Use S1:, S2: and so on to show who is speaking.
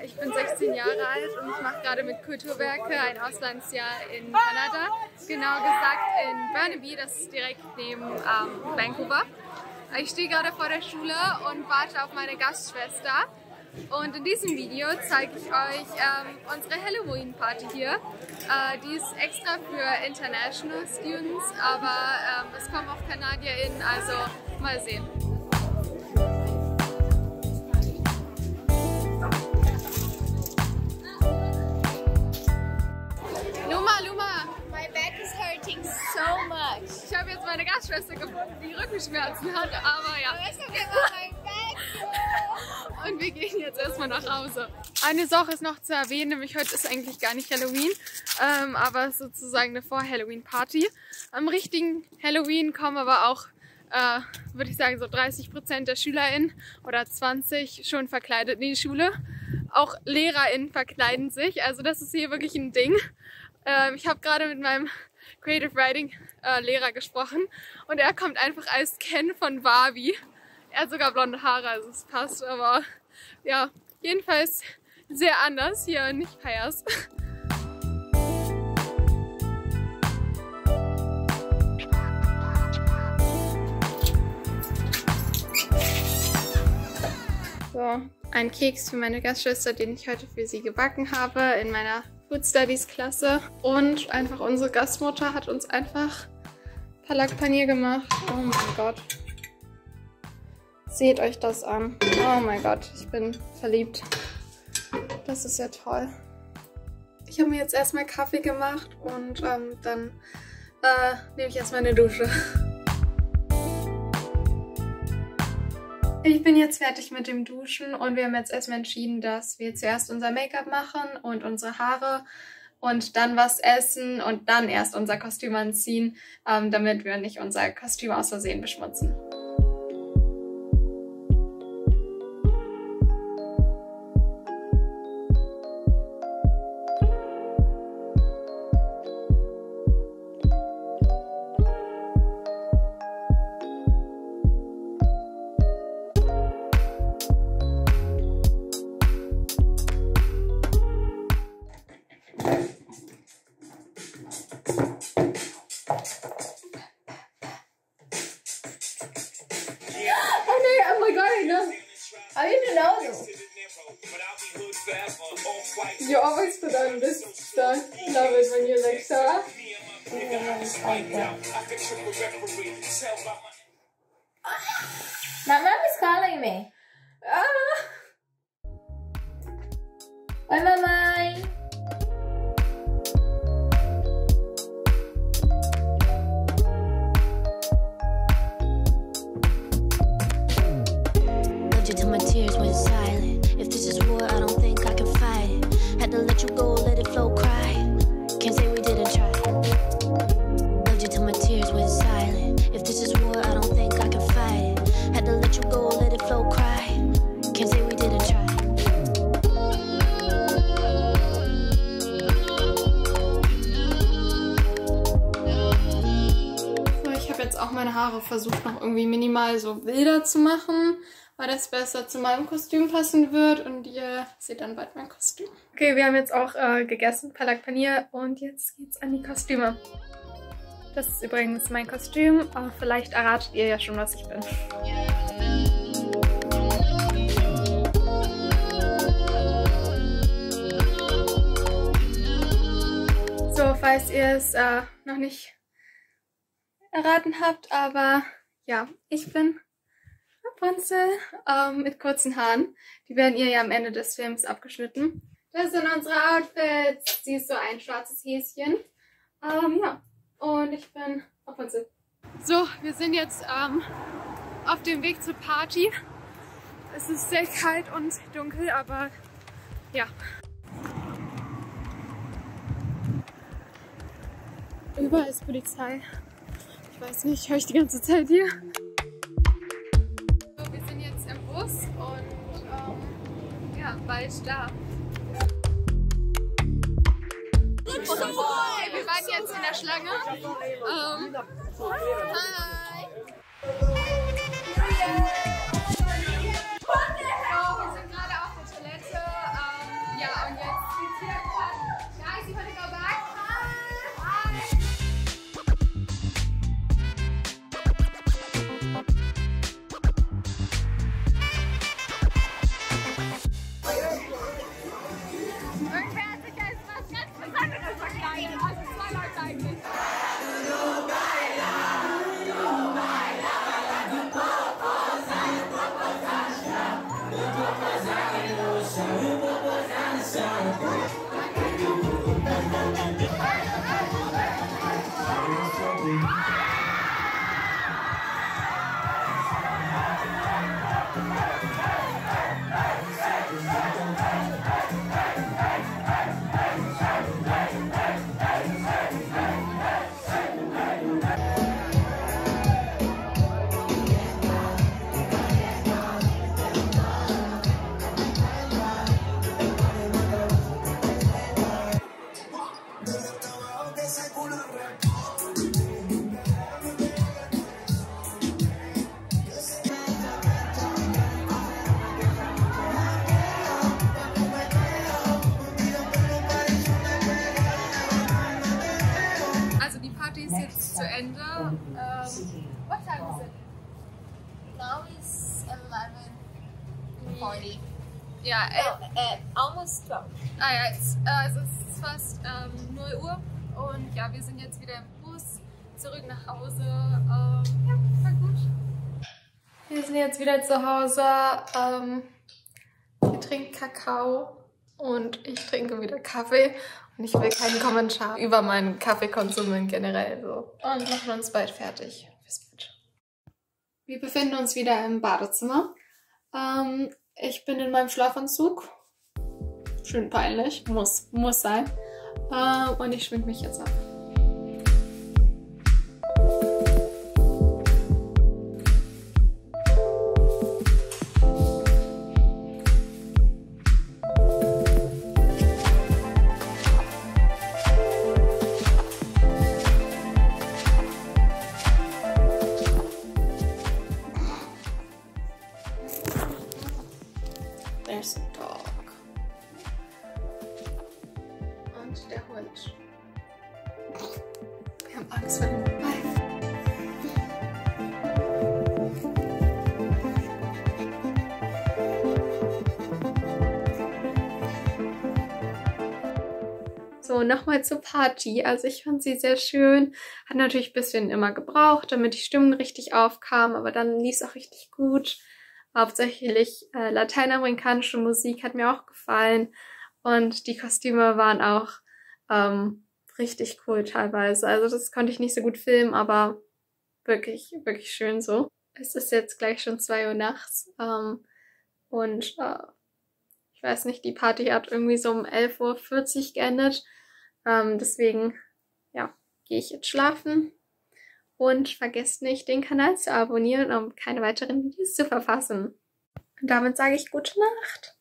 S1: Ich bin 16 Jahre alt und ich mache gerade mit Kulturwerke ein Auslandsjahr in Kanada. Genau gesagt in Burnaby, das ist direkt neben ähm, Vancouver. Ich stehe gerade vor der Schule und warte auf meine Gastschwester. Und in diesem Video zeige ich euch ähm, unsere Halloween-Party hier. Äh, die ist extra für International Students, aber ähm, es kommen auch KanadierInnen, also mal sehen. Rückenschmerzen hat, aber ja. Und wir gehen jetzt erstmal nach Hause. Eine Sache ist noch zu erwähnen, nämlich heute ist eigentlich gar nicht Halloween, ähm, aber sozusagen eine Vor-Halloween-Party. Am richtigen Halloween kommen aber auch, äh, würde ich sagen, so 30 Prozent der SchülerInnen oder 20 schon verkleidet in die Schule. Auch LehrerInnen verkleiden sich, also das ist hier wirklich ein Ding. Ähm, ich habe gerade mit meinem Creative Writing äh, Lehrer gesprochen und er kommt einfach als Ken von Barbie. Er hat sogar blonde Haare, also es passt, aber ja, jedenfalls sehr anders hier nicht Payas. So, ein Keks für meine Gastschwester, den ich heute für sie gebacken habe in meiner Food Studies Klasse. Und einfach unsere Gastmutter hat uns einfach Palak Panier gemacht. Oh mein Gott. Seht euch das an. Oh mein Gott, ich bin verliebt. Das ist ja toll. Ich habe mir jetzt erstmal Kaffee gemacht und ähm, dann äh, nehme ich erstmal eine Dusche. Ich bin jetzt fertig mit dem Duschen und wir haben jetzt erstmal entschieden, dass wir zuerst unser Make-up machen und unsere Haare und dann was essen und dann erst unser Kostüm anziehen, ähm, damit wir nicht unser Kostüm aus Versehen beschmutzen. I know.
S2: I didn't know.
S1: You always put on this stuff. Love it when you're like Sarah.
S2: My mom is calling me.
S1: Haare versucht, noch irgendwie minimal so wilder zu machen, weil das besser zu meinem Kostüm passen wird und ihr seht dann bald mein Kostüm. Okay, wir haben jetzt auch äh, gegessen, Palak Panier, und jetzt geht's an die Kostüme. Das ist übrigens mein Kostüm, aber vielleicht erratet ihr ja schon, was ich bin. So, falls ihr es äh, noch nicht erraten habt, aber ja, ich bin Rapunzel ähm, mit kurzen Haaren. Die werden ihr ja am Ende des Films abgeschnitten. Das sind unsere Outfits. Sie ist so ein schwarzes Häschen. Ähm, ja, und ich bin Rapunzel. So, wir sind jetzt ähm, auf dem Weg zur Party. Es ist sehr kalt und dunkel, aber ja. Überall ist Polizei. Ich weiß nicht, höre ich die ganze Zeit hier. So, wir sind jetzt im Bus und ähm, ja, bald da. Okay, wir waren jetzt in der Schlange. Ähm, hi!
S2: Thank you.
S1: Ja, äh,
S2: Oh, uh, almost 12.
S1: ah ja, jetzt, äh, es ist fast ähm, 0 Uhr und ja, wir sind jetzt wieder im Bus zurück nach Hause. Ähm, ja, war gut. Wir sind jetzt wieder zu Hause. Ähm, wir trinken Kakao und ich trinke wieder Kaffee. Und ich will keinen Kommentar über meinen Kaffeekonsum generell so. Und machen uns bald fertig fürs Bett. Wir befinden uns wieder im Badezimmer. Ähm, ich bin in meinem Schlafanzug. Schön peinlich. Muss, muss sein. Ähm, und ich schmink mich jetzt ab. So, nochmal zur Party. Also ich fand sie sehr schön. Hat natürlich ein bisschen immer gebraucht, damit die Stimmung richtig aufkam, aber dann lief es auch richtig gut. Hauptsächlich äh, lateinamerikanische Musik hat mir auch gefallen und die Kostüme waren auch ähm, richtig cool teilweise. Also das konnte ich nicht so gut filmen, aber wirklich, wirklich schön so. Es ist jetzt gleich schon zwei Uhr nachts ähm, und äh, ich weiß nicht, die Party hat irgendwie so um 11.40 Uhr geendet. Ähm, deswegen, ja, gehe ich jetzt schlafen. Und vergesst nicht, den Kanal zu abonnieren, um keine weiteren Videos zu verfassen. Und damit sage ich gute Nacht.